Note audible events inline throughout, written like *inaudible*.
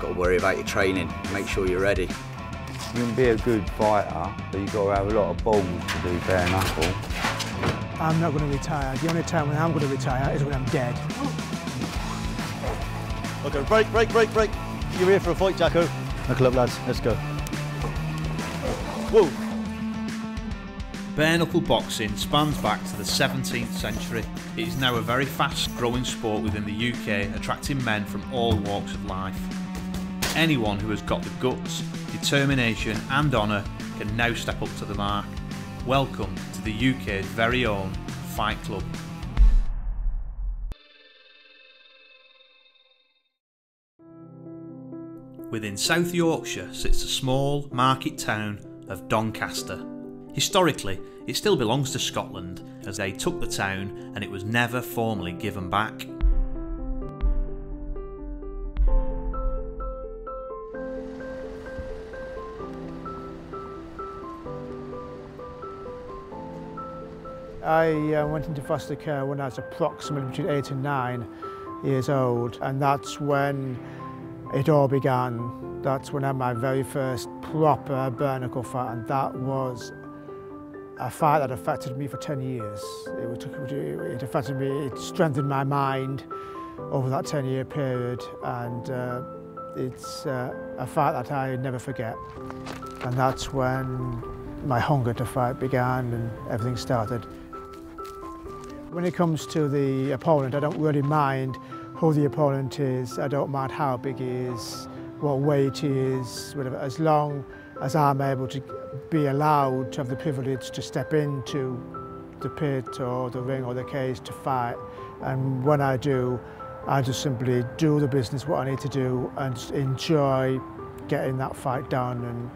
got to worry about your training. Make sure you're ready. You can be a good fighter, but you've got to have a lot of balls to do bare knuckle. I'm not going to retire. The only time when I'm going to retire is when I'm dead. Okay, break, break, break, break. You're here for a fight, Jacko. Knuckle up, lads. Let's go. Whoa. Bare knuckle boxing spans back to the 17th century. It is now a very fast growing sport within the UK, attracting men from all walks of life. Anyone who has got the guts, determination, and honour can now step up to the mark. Welcome to the UK's very own Fight Club. Within South Yorkshire sits the small market town of Doncaster. Historically, it still belongs to Scotland as they took the town and it was never formally given back. I uh, went into foster care when I was approximately between eight and nine years old, and that's when it all began. That's when I had my very first proper bare fight, and that was a fight that affected me for 10 years. It, it affected me, it strengthened my mind over that 10 year period, and uh, it's uh, a fight that I never forget. And that's when my hunger to fight began and everything started. When it comes to the opponent, I don't really mind who the opponent is. I don't mind how big he is, what weight he is, whatever. As long as I'm able to be allowed to have the privilege to step into the pit or the ring or the cage to fight. And when I do, I just simply do the business, what I need to do, and enjoy getting that fight done and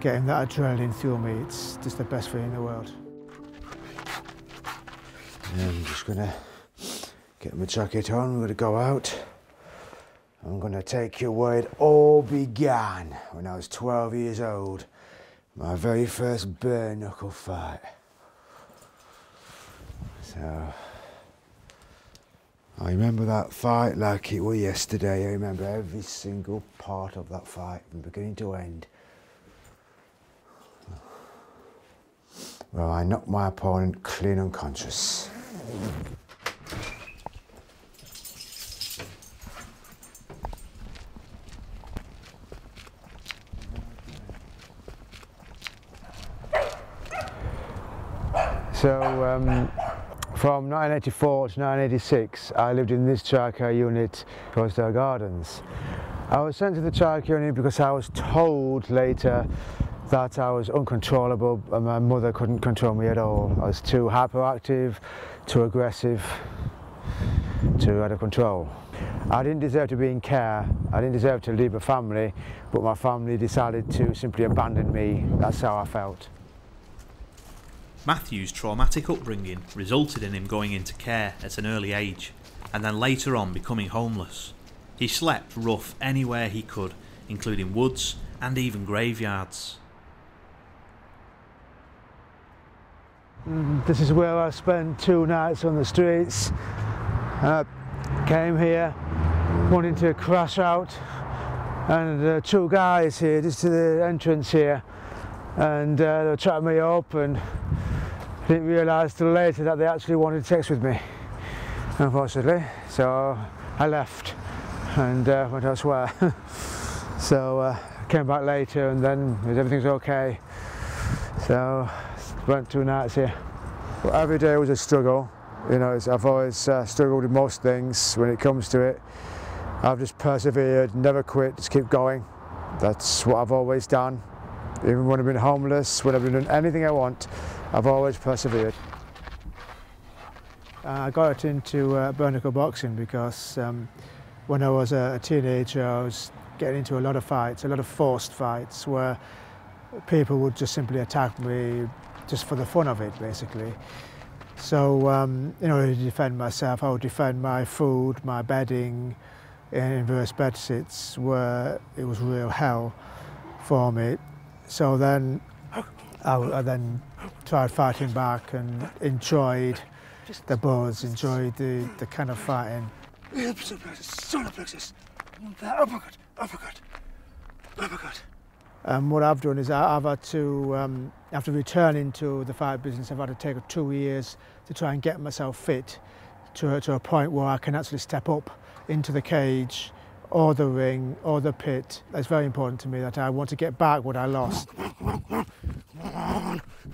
getting that adrenaline through me. It's just the best feeling in the world. I'm just gonna get my jacket on, we're gonna go out. I'm gonna take you where it all began when I was 12 years old. My very first bare knuckle fight. So, I remember that fight like it was yesterday. I remember every single part of that fight from beginning to end. Well, I knocked my opponent clean unconscious. So um, from 1984 to 1986, I lived in this childcare unit, Rosedale Gardens. I was sent to the childcare unit because I was told later that I was uncontrollable and my mother couldn't control me at all. I was too hyperactive, too aggressive, too out of control. I didn't deserve to be in care, I didn't deserve to leave a family, but my family decided to simply abandon me. That's how I felt. Matthew's traumatic upbringing resulted in him going into care at an early age and then later on becoming homeless. He slept rough anywhere he could, including woods and even graveyards. This is where I spent two nights on the streets. Came here wanting to crash out and uh, two guys here just to the entrance here and uh, they chatting me up and didn't realise till later that they actually wanted sex with me unfortunately. So I left and uh, went elsewhere. *laughs* So uh, came back later and then everything's okay. So spent two nights here. But every day was a struggle. You know I've always uh, struggled with most things when it comes to it. I've just persevered never quit just keep going. That's what I've always done. Even when I've been homeless when I've been doing anything I want I've always persevered. Uh, I got into uh, boxing because um, when I was a teenager I was getting into a lot of fights, a lot of forced fights where people would just simply attack me just for the fun of it basically. So um, in order to defend myself I would defend my food, my bedding in inverse bed sits where it was real hell for me. So then I, I then tried fighting back and enjoyed the buzz, enjoyed the, the kind of fighting. Solar plexus. That uppercut. uppercut, uppercut. And what I've done is I- I've had to, um, after returning to the fight business, I've had to take two years to try and get myself fit to, a- to a point where I can actually step up into the cage or the ring or the pit. It's very important to me that I want to get back what I lost.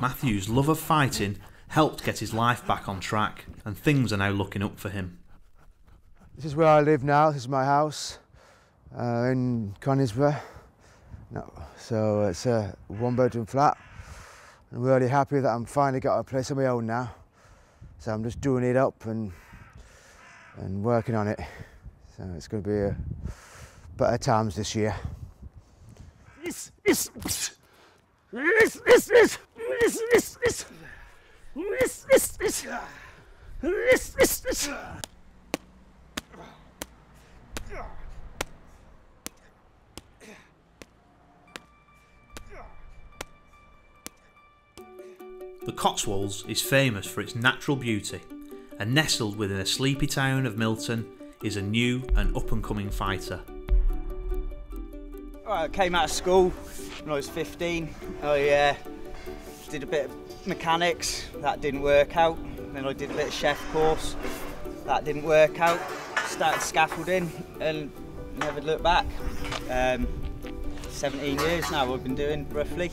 Matthew's love of fighting helped get his life back on track, and things are now looking up for him. This is where I live now. This is my house uh, in Conisborough. No, so it's a one bedroom flat. I'm really happy that I'm finally got a place of my own now. So I'm just doing it up and and working on it. So it's going to be a better times this year. This, this, this, this, this, this, this, this, this, this, this, this, this, this. The Cotswolds is famous for its natural beauty, and nestled within a sleepy town of Milton is a new and up and coming fighter. I came out of school when I was 15. I uh, did a bit of mechanics, that didn't work out. Then I did a bit of chef course, that didn't work out. Started scaffolding and never looked back. Um, 17 years now I've been doing roughly.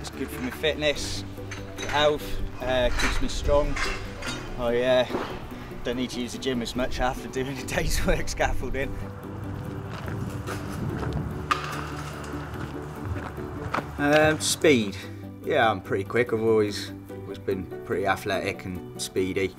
It's good for my fitness, health, uh, keeps me strong. I uh, don't need to use the gym as much after doing a *laughs* day's work scaffolding. Um, speed. Yeah, I'm pretty quick. I've always always been pretty athletic and speedy.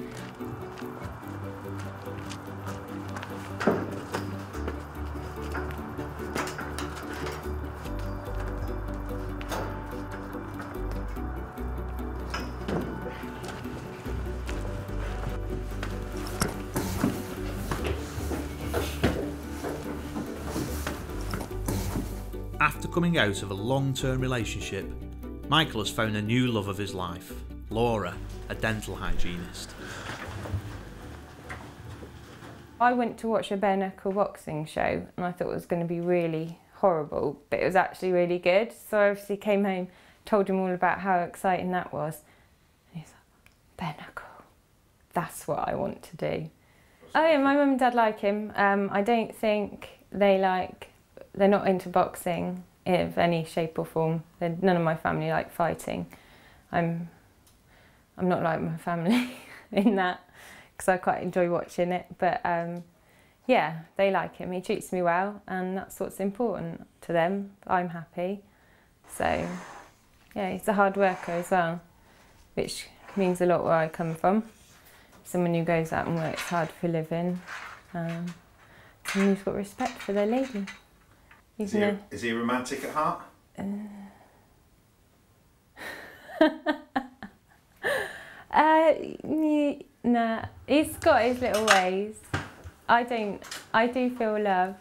Coming out of a long term relationship, Michael has found a new love of his life Laura, a dental hygienist. I went to watch a bare knuckle boxing show and I thought it was going to be really horrible, but it was actually really good. So I obviously came home, told him all about how exciting that was. And he's like, bare knuckle, that's what I want to do. Oh yeah, my mum and dad like him. Um, I don't think they like, they're not into boxing of any shape or form. None of my family like fighting. I'm, I'm not like my family *laughs* in that because I quite enjoy watching it. But um, yeah, they like him. He treats me well, and that's what's important to them. I'm happy. So yeah, he's a hard worker as well, which means a lot where I come from. Someone who goes out and works hard for a living. Um, who's got respect for their lady. Is he, though- a, is he romantic at heart? *laughs* Uh, y- nah, he's got his little ways. I don't. I do feel love.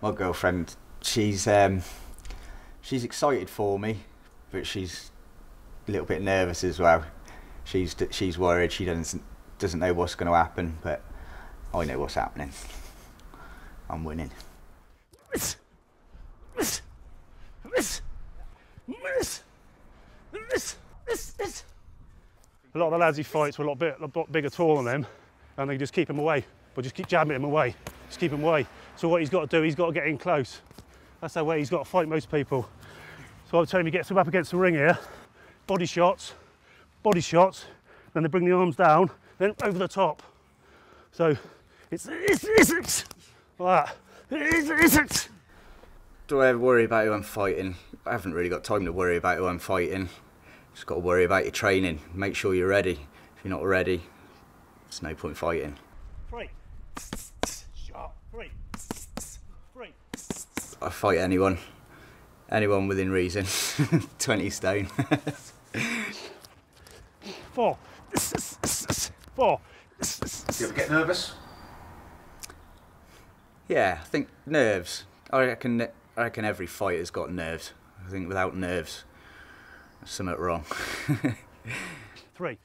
My girlfriend, she's um, she's excited for me, but she's a little bit nervous as well. She's she's worried. She doesn't doesn't know what's going to happen, but I know what's happening. I'm winning. A lot of the lads he fights were a lot, bit, a lot bigger, taller than him, and they just keep him away, but just keep jabbing him away, just keep him away. So what he's got to do, he's got to get in close. That's the way he's got to fight most people. So I would tell him he gets him up against the ring here, body shots, body shots, then they bring the arms down, then over the top. So it's, it's, it's, it's Ah, like that. It's, it's, it's. Do I ever worry about who I'm fighting? I haven't really got time to worry about who I'm fighting. Just got to worry about your training. Make sure you're ready. If you're not ready, there's no point fighting. Three. Shot. Three. Three. I fight anyone, anyone within reason. *laughs* 20 stone. Four. Four. Do you ever get nervous? Yeah, I think nerves. I reckon. I reckon every fighter's got nerves. I think without nerves, something wrong. *laughs* Three.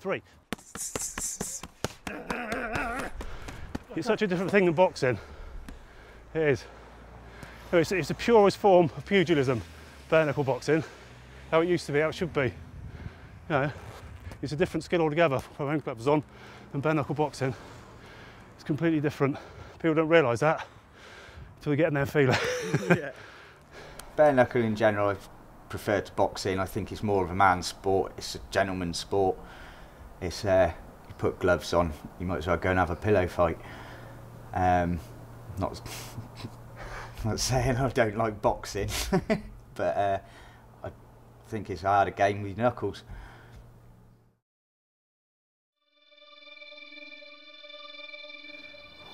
Three. It's such a different thing than boxing. It is. It's, it's the purest form of pugilism, bare knuckle boxing. How it used to be, how it should be. You know, it's a different skill altogether. From own gloves on and bare knuckle boxing. It's completely different. People don't realise that until they get in there and feel it. yeah. Bare knuckle in general, I prefer to boxing. I think it's more of a man's sport. It's a gentleman's sport. It's uh, you put gloves on, you might as well go and have a pillow fight. Um, not *laughs* not saying I don't like boxing, *laughs* but uh, I think it's a harder game with knuckles.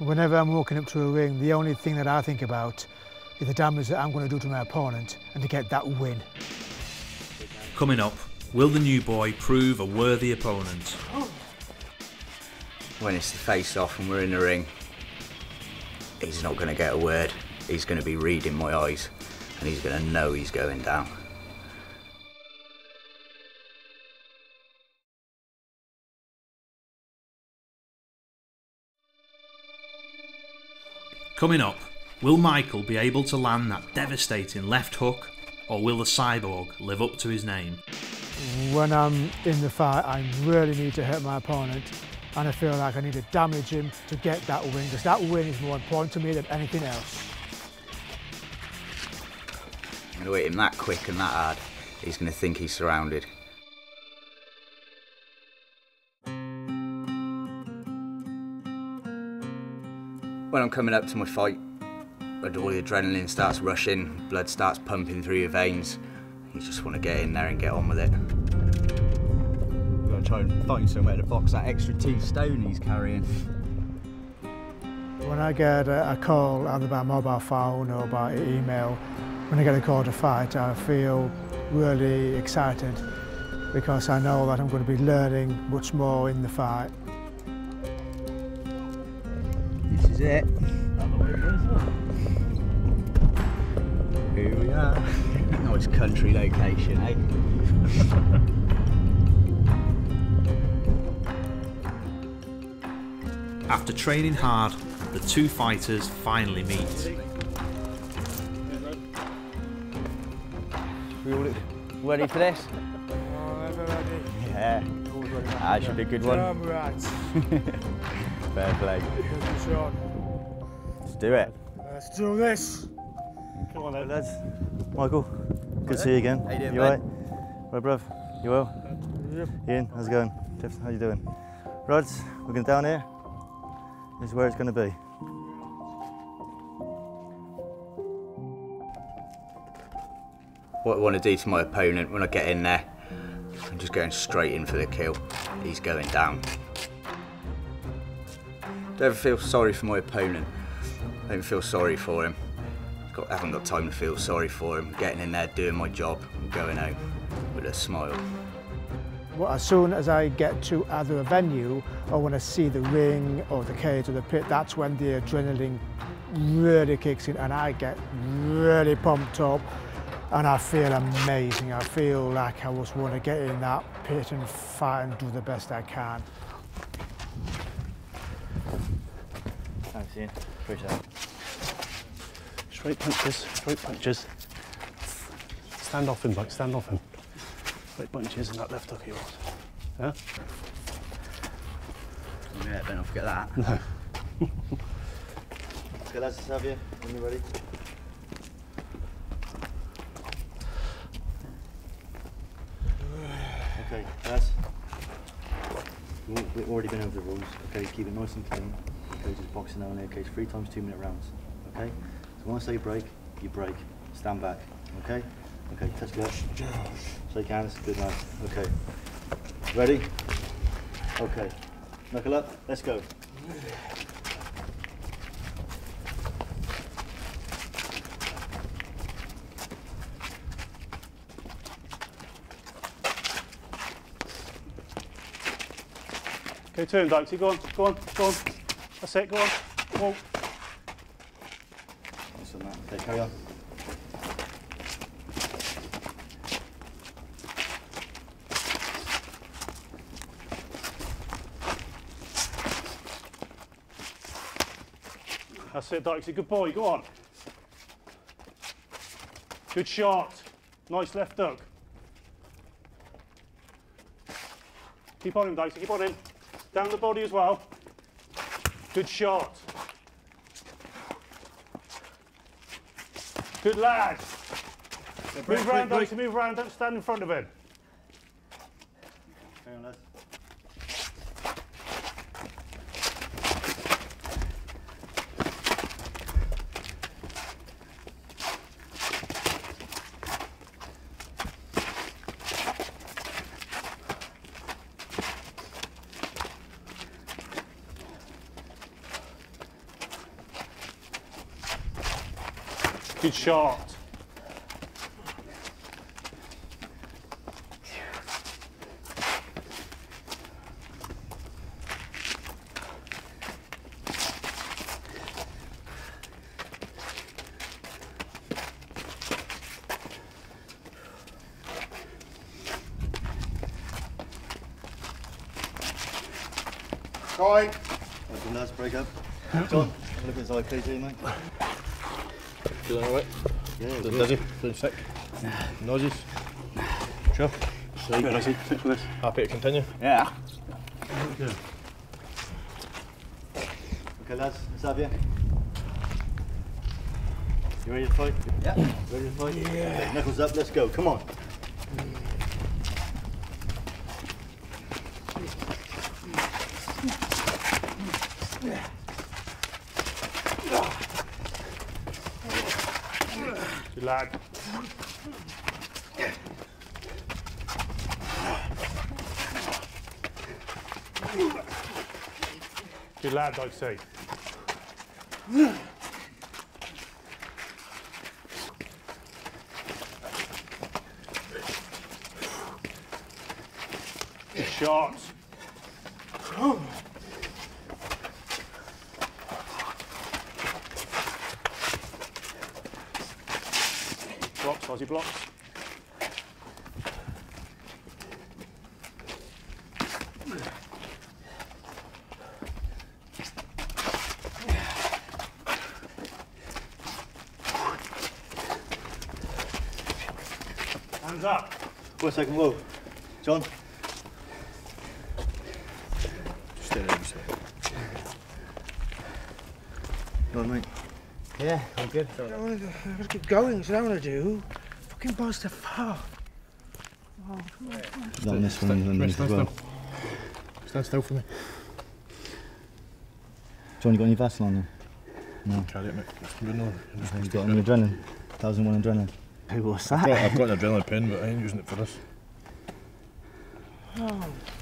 Whenever I'm walking up to a ring, the only thing that I think about is the damage that I'm going to do to my opponent and to get that win. Coming up, will the new boy prove a worthy opponent? When it's the face off and we're in the ring, he's not going to get a word. He's going to be reading my eyes and he's going to know he's going down. Coming up, will Michael be able to land that devastating left hook, or will the cyborg live up to his name? When I'm in the fight, I really need to hit my opponent and I feel like I need to damage him to get that win because that win is more important to me than anything else. I'm going to hit him that quick and that hard, he's going to think he's surrounded. When I'm coming up to my fight, all the adrenaline starts rushing, blood starts pumping through your veins. You just want to get in there and get on with it. You've got to try and find somewhere to box that extra two stone he's carrying. When I get a, a call either by mobile phone or by email, when I get a call to fight, I feel really excited because I know that I'm going to be learning much more in the fight. This is it. Here we are. *laughs* nice country location, eh? *laughs* After training hard, the two fighters finally meet. We all ready for this? Yeah. That should be a good one. *laughs* Fair play. Let's do it. Let's do this. Come on then. lads. Michael, good to see you again. How you doing, you mate? alright? Right, bruv? You well? Yep. Ian, how's it going? Jeff, how you doing? Right, we're going down here. This is where it's going to be. What I want to do to my opponent when I get in there, I'm just going straight in for the kill. He's going down. Don't ever feel sorry for my opponent. I don't feel sorry for him. Got, haven't got time to feel sorry for him. Getting in there, doing my job, and going out with a smile. Well, as soon as I get to either a venue or when I see the ring or the cage or the pit, that's when the adrenaline really kicks in and I get really pumped up and I feel amazing. I feel like I just want to get in that pit and fight and do the best I can. Thanks, Ian. Appreciate it. Straight punches, straight punches. Stand off him, like stand off him. Straight punches and that left hook of yours. Yeah? Yeah, not forget that. No. *laughs* Okay, lads, let's have you when you're ready. Okay, lads. We- We've already been over the rules. Okay, keep it nice and clean. Okay, just boxing only. Okay, it's three times two minute rounds. Okay, when I say break, you break. Stand back. Okay. Okay, touch gloves. Shake hands. Good man. Okay. Ready? Okay. Knuckle up. Let's go. Okay, turn, Dykesy. Go on, go on, go on. That's it, go on. Whoa. Nice on that. Okay, carry on. That's it, Dykesy. Good boy. Go on. Good shot. Nice left hook. Keep on him, Dykesy. Keep on him. Down the body as well. Good shot. Good lad. Move round, Dykesy. Move round. Don't stand in front of him. Hang on, lads. Good shot. Right. Okay, lads, break up. John, look at his eye, please, here, mate. Feeling alright? Yeah, Feeling good. dizzy? Feeling sick? Nauseous? Sure? Sleep? Good, I see. Thanks for this. Happy to continue? Yeah. Okay, lads, let's have you. You ready to fight? Yeah. Ready to fight? Yeah. Knuckles up, let's go, come on. Good lad. Lad, I'd say. Shot. Blocks, Aussie blocks. Hands up. One second, whoa. John, Stay there, you say. go on, mate. Yeah, I'm good. I want to get going, that's what I want to do. Fucking buzz the fuck. Not on this one, underneath as well. Stand still for me. John, you got any Vaseline on Carry it, mate. It's good no. you? You got any adrenaline? Thousand one adrenaline. Who was I've got. I've got an adrenaline pen, but I ain't using it for this. Oh,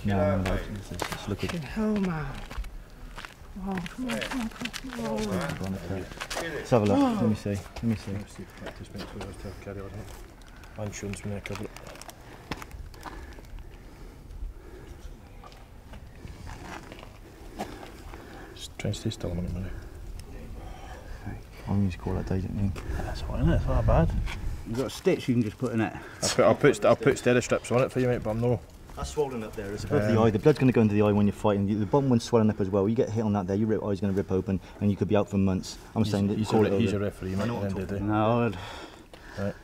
No, no, no. It's, it's, it's liquid. fucking hell, man. Oh, come on, come on, come on. Oh. Go. Let's have a look. Let me see. Let me see. Let's see if practice makes me able to carry on. it. Insurance when I cover it. Just try and stay still a minute, Murray. I'll to call that day, didn't you? That's fine, isn't it? It's not bad. You've got a stitch you can just put in it. I'll put, I'll put, I'll put Steri-Strips on it for you, mate, but I'm no. That's swollen up there. It's above the Um, eye. The blood's going to go into the eye when you're fighting. The bottom one's swelling up as well. You get hit on that there, your rip eye's going to rip open, and you could be out for months. I'm saying that you call a, it he's a referee, mate, at the end of the day. No, I'd Right.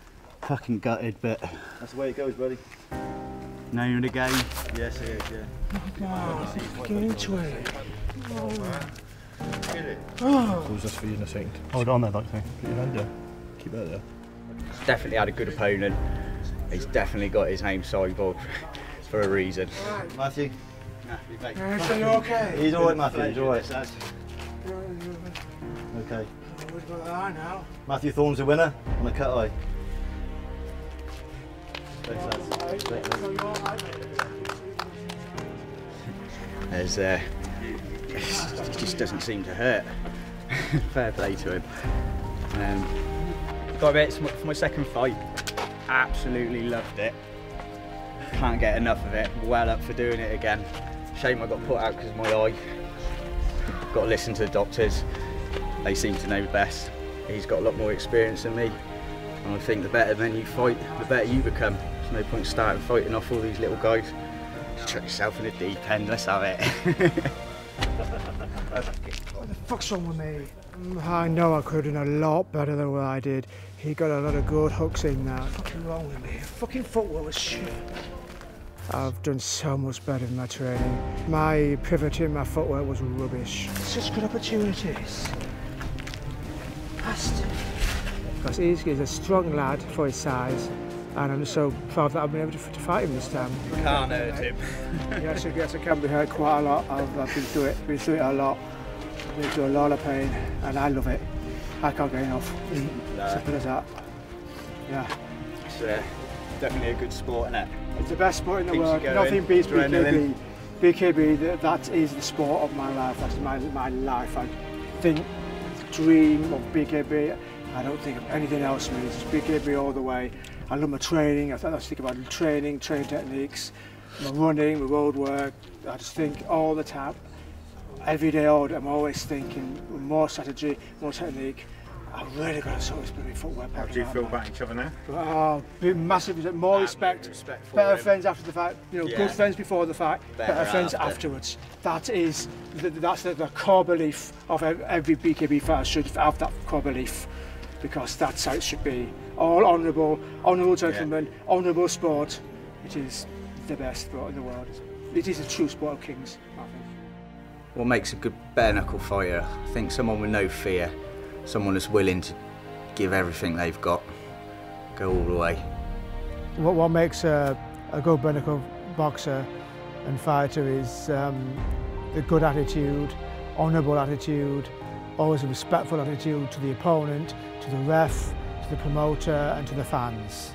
fucking gutted, but That's the way it goes, buddy. now you're in the game. Yes, it is. Yeah. Get into it. Close this for you in a second. Hold on there, Doctor. Put your hand there. Keep it there. He's definitely had a good opponent. He's definitely got his name Cyborg for a reason. Matthew. So you okay? He's all right, Matthew. He's all right. Okay. We've got that eye now. Matthew Thorn's the winner on a cut eye. Thanks, lads. So you're all right, There's, uh, *laughs* it just doesn't seem to hurt. *laughs* Fair play to him. Um, got a bit for my- second fight. Absolutely loved it. Can't get enough of it. Well up for doing it again. Shame I got put out because my eye. Got to listen to the doctors. They seem to know best. He's got a lot more experience than me. And I think the better men you fight, the better you become. There's no point starting fighting off all these little guys. Just chuck yourself in the deep end, let's have it. *laughs* *laughs* What the fuck's wrong with me? Mm, I know I could have done a lot better than what I did. He got a lot of good hooks in there. What's fucking wrong with me? Fucking footwork was shit. I've done so much better in my training. My pivoting, my footwork was rubbish. Such good opportunities. Bastard. Because he's, he's a strong lad for his size, and I'm so proud that I've been able to, to fight him this time. You Can't hurt him. yes, I guess I can be hurt quite a lot. I've, I've been through it, been through it a lot. Been through a lot of pain, and I love it. I can't get enough. Simple as that. Yeah. It's uh, definitely a good sport, isn't it? It's the best sport in the Keeps world. Nothing beats BKB. BKB, th- that is the sport of my life. That's my, my life. I think, dream of BKB. I don't think of anything else, really. It's BKB all the way. I love my training. I th- I think about training, training techniques, my running, my road work. I just think all the time. Every day, day, I'm always thinking more strategy, more technique. I've really got to sort this bloody footwork. How do you feel about each other now? Oh, massive, more respect, respect better him. friends after the fact, you know, Yeah. good friends before the fact, better, Better friends after. afterwards. That is, th- that's the, the core belief of every BKB fighter should have that core belief, because that's how it should be. All honourable, honourable gentlemen, honourable sport. It is the best sport in the world. It is a true sport of kings. What makes a good bare knuckle fighter? I think someone with no fear, someone that's willing to give everything they've got, go all the way. What, what makes a, a good knuckle boxer and fighter is um, the good attitude, honourable attitude, always a respectful attitude to the opponent, to the ref, to the promoter and to the fans.